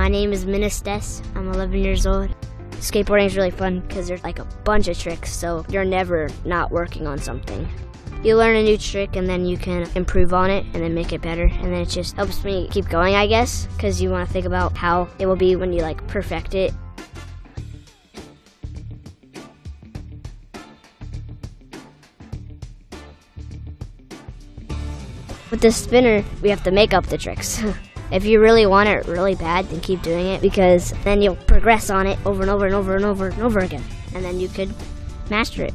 My name is Ministes. I'm 11 years old. Skateboarding is really fun because there's like a bunch of tricks, so you're never not working on something. You learn a new trick and then you can improve on it and then make it better. And then it just helps me keep going, I guess, because you want to think about how it will be when you like perfect it. With the spinner, we have to make up the tricks. if you really want it really bad, then keep doing it because then you'll progress on it over and over and over and over and over again. And then you could master it.